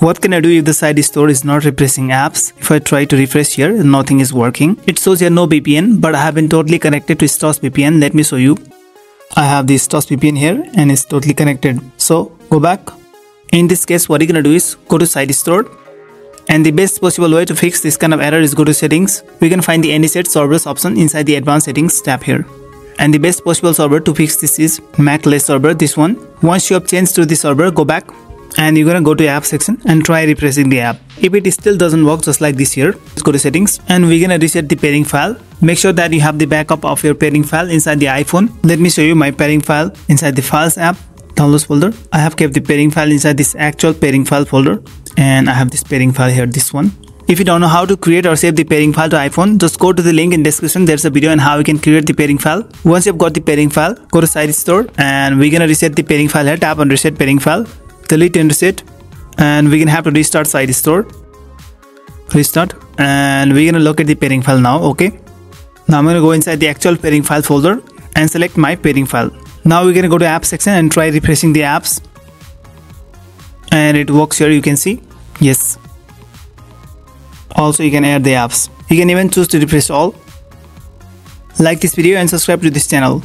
What can I do if the SideStore is not replacing apps? If I try to refresh here, nothing is working. It shows here no VPN, but I have been totally connected to StosVPN. Let me show you. I have the StosVPN here and it's totally connected. So go back. In this case, what you're gonna do is go to SideStore. And the best possible way to fix this kind of error is go to settings. We can find the Anisette servers option inside the advanced settings tab here. And the best possible server to fix this is MacLess server, this one. Once you have changed to the server, go back and you're gonna go to app section and try refreshing the app if it still doesn't work just like this here let's go to settings and we're gonna reset the pairing file make sure that you have the backup of your pairing file inside the iphone let me show you my pairing file inside the files app downloads folder i have kept the pairing file inside this actual pairing file folder and i have this pairing file here this one if you don't know how to create or save the pairing file to iPhone, just go to the link in description. There's a video on how you can create the pairing file. Once you've got the pairing file, go to SideStore and we're gonna reset the pairing file here. Tap on reset pairing file delete and reset. And we're gonna have to restart SideStore. Restart. And we're gonna look at the pairing file now okay? Now i'm gonna go inside the actual pairing file folder and select my pairing file. Now we're gonna go to app section and try refreshing the apps. And it works here you can see. Yes. Also you can add the apps. You can even choose to refresh all. Like this video and subscribe to this channel